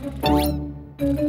you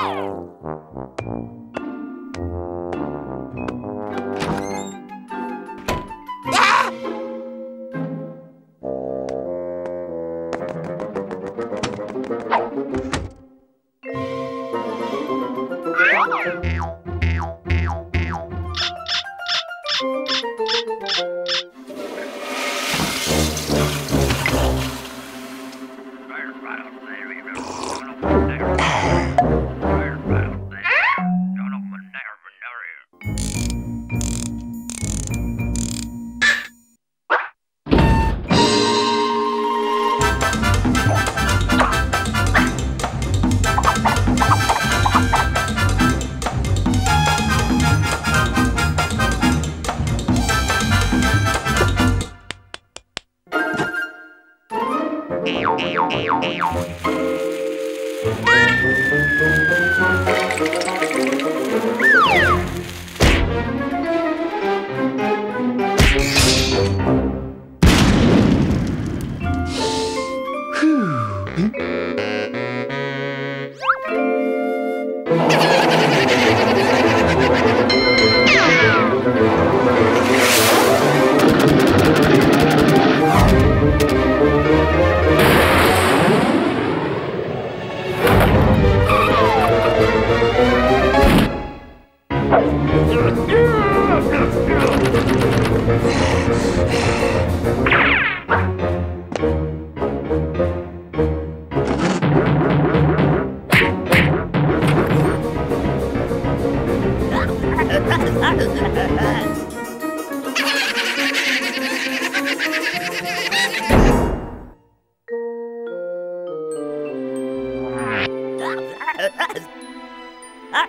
Fire!